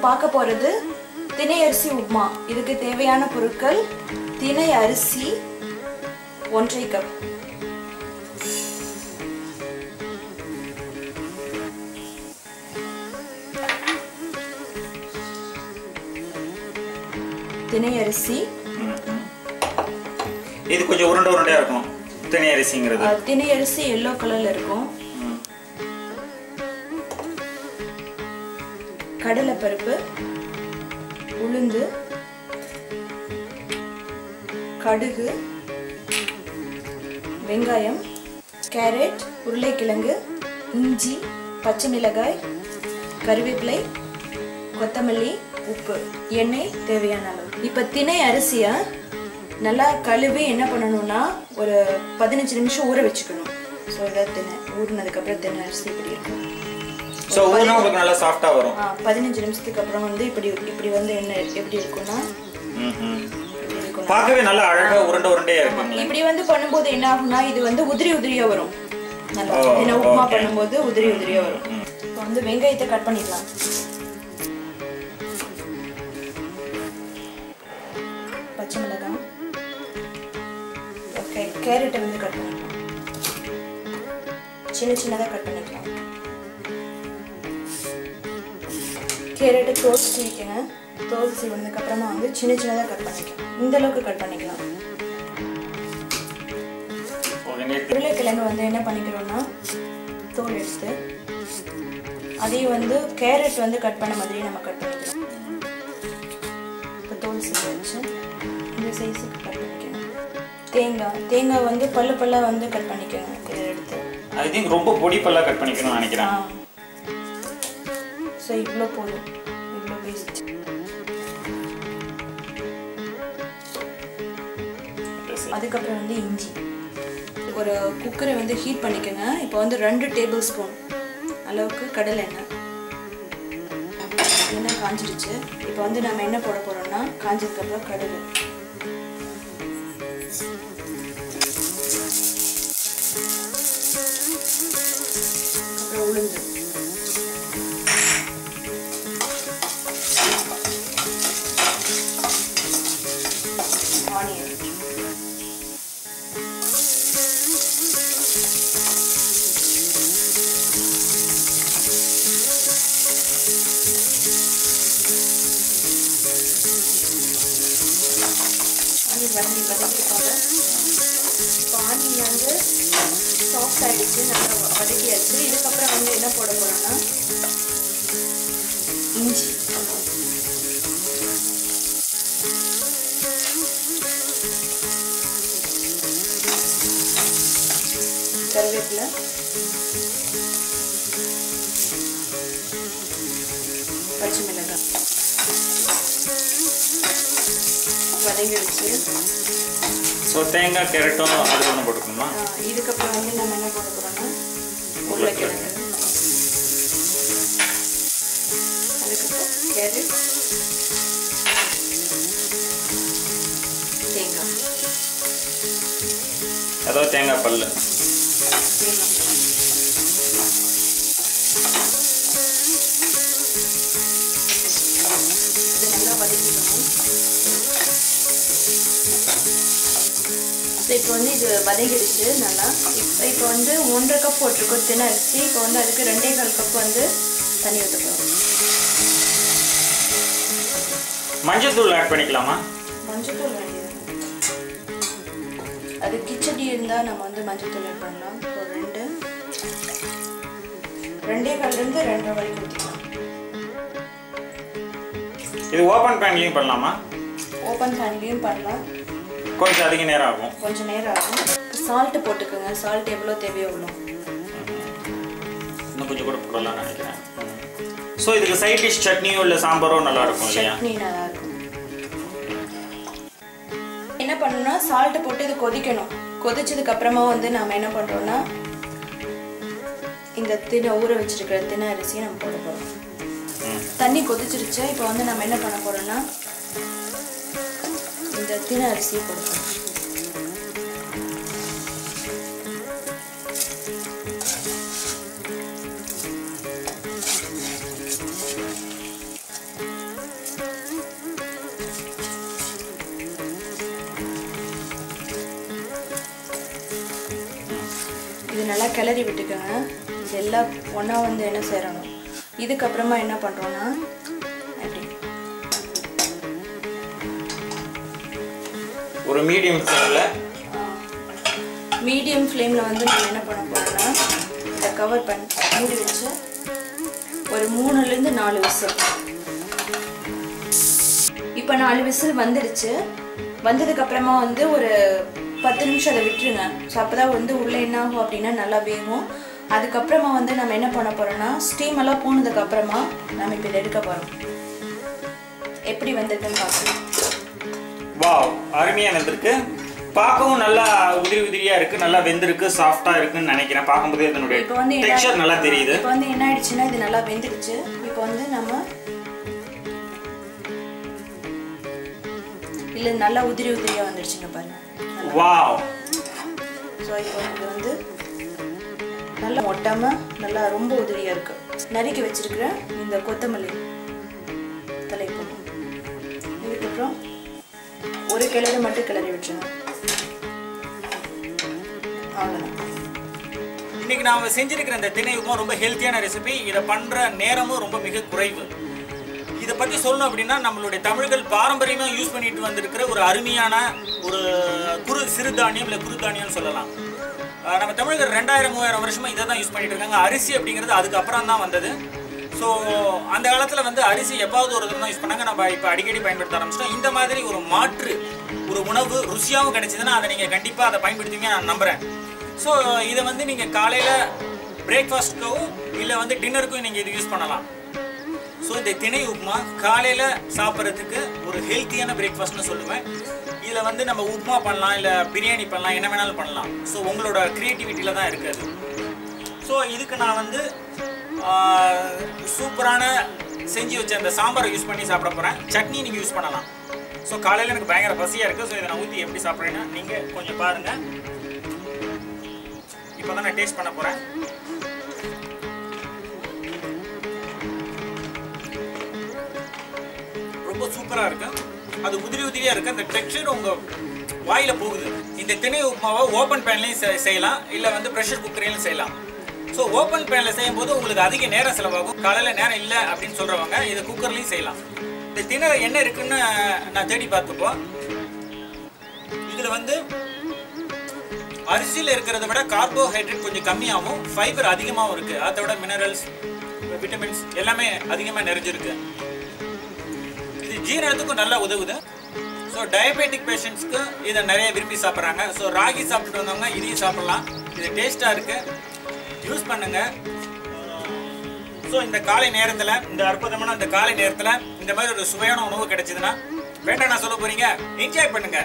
பார்க்க போறது திணை அரிசி உப்மா. இதுக்கு தேவையான பொருட்கள் திணை அரிசி ஒன்றரை கப். திணை அரிசி. இது கொஞ்சம் உருண்டை உருண்டையா இருக்கணும். திணை அரிசிங்கிறது. திணை அரிசி எல்லோ கலர்ல இருக்கும். கடலைப்பருப்பு உளுந்து கடுகு வெங்காயம் கேரட் உருளைக்கிழங்கு இஞ்சி பச்சை மிளகாய் கருவேப்பிலை கொத்தமல்லி உப்பு. எண்ணெய் தேவையான அளவு. இப்போ திணை அரிசியை நல்லா கழுவி என்ன பண்ணணும்னா ஒரு பதினஞ்சு நிமிஷம் ஊற வச்சுக்கணும். ஸோ இதை திணை ஊறினதுக்கப்புறம் திணை அரிசி இப்படி இருக்கும்? ஸோ ஊனா உங்களுக்கு நல்லா சாஃப்டா வரும். பதினஞ்சு நிமிஷத்துக்கு அப்புறம் வந்து இப்படி இப்படி வந்து என்ன எப்படி இருக்கும்னா? இருக்கும் பார்க்கவே நல்லா அழகா உருண்டை உருண்டையா இருக்குங்களே இப்படி வந்து பண்ணும்போது என்ன ஆகும்னா இது வந்து உதிரி உதிரியா வரும். தின உப்புமா. பண்ணும்போது உதிரி உதிரியா வரும். இப்போ வந்து வெங்காயத்தை கட் பண்ணிக்கலாம். பச்சை மிளகாய். ஓகே கேரட்டை வந்து கட் பண்ணிக்கலாம். சின்ன சின்னதாக கட் பண்ணிக்கலாம். கேரட்டை தோல் சீவிக்கங்க தோல் சீவனதுக்கு அப்புறமா வந்து சின்ன சின்னதாக கட் பண்ணிக்கலாம். இந்த அளவுக்கு கட் பண்ணிக்கலாம். உருளைக்கிழங்கு வந்து என்ன பண்ணிக்கிறோம்னா தோல் எடுத்து அதையும் வந்து கேரட் வந்து கட் பண்ண மாதிரி நம்ம கட் பண்ணிக்கிறோம் இப்போ தோல் சீவி வச்சு இந்த சைஸுக்கு கட் பண்ணிக்கணும் தேங்காய் தேங்காய் வந்து பல்லு பல்லா வந்து கட் பண்ணிக்கணும் இதை எடுத்து. ஐ திங்க் ரொம்ப பொடி பல்லா கட் பண்ணிக்கணும்னு நினைக்கிறேன். ஸோ இவ்வளோ போதும் இவ்வளோ வேஸ்ட் அதுக்கப்புறம் வந்து இஞ்சி. ஒரு குக்கரை வந்து ஹீட் பண்ணிக்கோங்க. இப்போ வந்து ரெண்டு டேபிள் ஸ்பூன் அளவுக்கு கடலை எண்ணெய். எண்ணெய் காஞ்சிருச்சு. இப்போ வந்து நம்ம என்ன போட போகிறோம்னா காஞ்சதுக்கப்புறம் கடலை. ஆனியன் வதங்கி வதக்கிருக்காங்க இப்போ ஆனியன் வந்து சாஃப்ட் ஆகிடுச்சு நல்லா வதக்கியாச்சு. இதுக்கப்புறம் வந்து என்ன போட போகிறோன்னா இஞ்சி. கருவேப்பிலை. பச்சை மிளகாய். வதங்கிடுச்சு. ஸோ தேங்காய் கேரட்டும் அது ஒன்று போட்டுக்கணுமா? இதுக்கப்புறம் வந்து நம்ம என்ன போட உருளைக்கிழங்கு. அதுக்கப்புறம் கேரட் தேங்காய். அதாவது தேங்காய் பல்லு. இப்போ வந்து இது வதங்கிடுச்சு நல்லா. இப்போ இப்போ வந்து ஒன்றரை கப் போட்டிருக்கோம் தின அரிசி. இப்போ வந்து அதுக்கு ரெண்டே கால் கப் வந்து தண்ணி ஊற்ற போகிறோம் மஞ்சள் தூள் ஆட் பண்ணிக்கலாமா. வேண்டியது அது கிச்சடி இருந்தால் நம்ம வந்து மஞ்சத்தூள் ஆட் பண்ணலாம். ஒரு ரெண்டு. ரெண்டே கால்லேருந்து ரெண்டரை வரைக்கும் ஊற்றிக்கலாம் இது ஓப்பன் பேன்லையும் பண்ணலாமா? ஓப்பன் ஃபேன்லேயும் பண்ணலாம். கொஞ்சம் அதிக நேரம் ஆகும். கொஞ்சம் நேரம் ஆகும். சால்ட்டு போட்டுக்கோங்க. சால்ட் எவ்வளோ தேவையோ அவ்வளோ இன்னும் கொஞ்சம் கூட போடலாம்னு நினைக்கிறேன். ஸோ இதுக்கு சைட் டிஷ் சட்னியோ இல்லை சாம்பாரோ நல்லா இருக்கும் இல்லையா? சட்னி நல்லா இருக்கும். என்ன பண்ணணும்னா சால்ட் போட்டு இது கொதிக்கணும். கொதிச்சதுக்கு அப்புறமா வந்து நாம என்ன பண்றோம்னா இந்த தின ஊற வச்சிருக்கிற தின அரிசியை நம்ம போட போறோம். தண்ணி கொதிச்சிருச்சு. இப்போ வந்து நம்ம என்ன பண்ண போறோம்னா விதத்தின் அரிசி கொடுக்கணும் இது நல்லா கிளறி விட்டுக்கோங்க. இது எல்லாம் ஒன்றா வந்து என்ன செய்கிறோம் இதுக்கப்புறமா என்ன பண்ணுறோன்னா ஒரு மீடியம் ஃப்ளேமில் மீடியம் ஃப்ளேமில் வந்து நம்ம என்ன பண்ண போகிறோம்னா இதை கவர் பண்ணி மூடி வச்சு ஒரு மூணுலேருந்து நாலு விசில். இப்போ நாலு விசில் வந்துடுச்சு. வந்ததுக்கு அப்புறமா வந்து ஒரு பத்து நிமிஷம் அதை விட்டுருங்க. ஸோ அப்போ தான் வந்து உள்ளே என்ன ஆகும் அப்படின்னா நல்லா வேகும். அதுக்கப்புறமா வந்து நம்ம என்ன பண்ண போகிறோம்னா ஸ்டீம் எல்லாம் போனதுக்கு அப்புறமா நம்ம இப்போ எடுக்க போகிறோம் எப்படி வந்திருக்குன்னு பார்க்கலாம் வாவ் அருமையாக வெந்திருக்கு பார்க்கவும் நல்லா உதிரி உதிரியா இருக்கு நல்லா வெந்திருக்கு சாஃப்டா இருக்குன்னு நினைக்கிறேன். பார்க்கும்போது இதனுடைய டெக்ஸ்சர் நல்லா தெரியுது. இப்போ வந்து என்ன ஆயிடுச்சுன்னா இது நல்லா வெந்துடுச்சு. இப்போ வந்து நம்ம இல்லை நல்லா உதிரி உதிரியாக வந்துடுச்சுங்க பாருங்க. வாவ் ஸோ இப்போ இது வந்து நல்லா ஒட்டாம நல்லா ரொம்ப உதிரியாக இருக்கு. நறுக்கி வச்சிருக்கிற இந்த கொத்தமல்லி தலை போடும் இதுக்கப்புறம் ஒரு கிளறு மட்டும் கிளறி விட்டுருங்க. அவ்வளோதான் நாம் செஞ்சுருக்கிற இந்த திணை உப்புமா ரொம்ப ஹெல்த்தியான ரெசிபி இதை பண்ணுற நேரமும் ரொம்ப மிக குறைவு. இதை பற்றி சொல்லணும் அப்படின்னா நம்மளுடைய தமிழர்கள் பாரம்பரியமாக யூஸ் பண்ணிட்டு வந்திருக்கிற ஒரு அருமையான ஒரு குறு சிறுதானியம் இல்லை குறுதானியம்னு சொல்லலாம். நம்ம தமிழர்கள் ரெண்டாயிரம் மூவாயிரம் வருஷமாக இதை தான் யூஸ் பண்ணிட்டு இருக்காங்க. அரிசி அப்படிங்கிறது அதுக்கப்புறம் தான் வந்தது. ஸோ அந்த காலத்தில் வந்து அரிசி எப்பாவது ஒரு தடவை தான் யூஸ் பண்ணாங்க. நம்ம இப்போ அடிக்கடி பயன்படுத்த ஆரம்பிச்சிட்டோம். இந்த மாதிரி ஒரு மாற்று ஒரு உணவு ருசியாகவும் கிடைச்சதுன்னா அதை நீங்கள் கண்டிப்பாக அதை பயன்படுத்துவீங்க நான் நம்புகிறேன் ஸோ இதை வந்து நீங்கள் காலையில் பிரேக்ஃபாஸ்ட்டுக்கும் இல்லை வந்து டின்னருக்கும் நீங்கள் இது யூஸ் பண்ணலாம். ஸோ இந்த திணை உப்புமா காலையில் சாப்பிட்றதுக்கு ஒரு ஹெல்த்தியான பிரேக்ஃபாஸ்ட்னு சொல்லுவேன். இதில் வந்து நம்ம உப்புமா பண்ணலாம் இல்லை பிரியாணி பண்ணலாம் என்ன வேணாலும் பண்ணலாம். ஸோ உங்களோட க்ரியேட்டிவிட்டியில் தான் இருக்குது ஸோ இதுக்கு நான் வந்து சூப்பரான செஞ்சு வச்ச அந்த சாம்பாரை யூஸ் பண்ணி சாப்பிட போகிறேன் சட்னி நீங்கள் யூஸ் பண்ணலாம். ஸோ காலையில் எனக்கு பயங்கர பசியாக இருக்குது ஸோ இதை நான் ஊற்றி எப்படி சாப்பிட்றேன்னா நீங்கள் கொஞ்சம் பாருங்கள் இப்போ தான் நான் டேஸ்ட் பண்ண போகிறேன் ரொம்ப சூப்பராக இருக்குது அது உதிரி உதிரியாக இருக்குது அந்த டெக்ஸ்டர் உங்கள் வாயில் போகுது. இந்த திணை உப்புமாவை ஓப்பன் பேன்லேயும் செய்யலாம். இல்லை வந்து ப்ரெஷர் குக்கரையும் செய்யலாம். ஸோ ஓப்பன் பேனில் செய்யும் போது உங்களுக்கு அதிக நேரம் செலவாகும். காலையில் நேரம் இல்லை அப்படின்னு சொல்கிறவங்க இதை குக்கர்லையும் செய்யலாம். இந்த தினம் என்ன இருக்குன்னு நான் தேடி பார்த்துப்போம். இதில் வந்து அரிசியில் இருக்கிறத விட கார்போஹைட்ரேட் கொஞ்சம் கம்மியாகவும் ஃபைபர் அதிகமாகவும் இருக்குது அதை விட மினரல்ஸ் விட்டமின்ஸ் எல்லாமே அதிகமாக நிறைஞ்சிருக்கு. இது ஜீரணத்துக்கும் நல்லா உதவுது. ஸோ டயபெட்டிக் பேஷண்ட்ஸ்க்கு இதை நிறைய விரும்பி சாப்பிட்றாங்க. ஸோ ராகி சாப்பிட்டுட்டு வந்தவங்க இதையும் சாப்பிட்லாம். இது டேஸ்ட்டாக இருக்குது யூஸ் பண்ணுங்க. ஸோ இந்த காலை நேரத்தில் இந்த அற்புதமான இந்த காலை நேரத்தில் இந்த மாதிரி ஒரு சுவையான உணவு கிடைச்சதுன்னா வேண்டாம் நான் சொல்ல போறீங்க. என்ஜாய் பண்ணுங்க.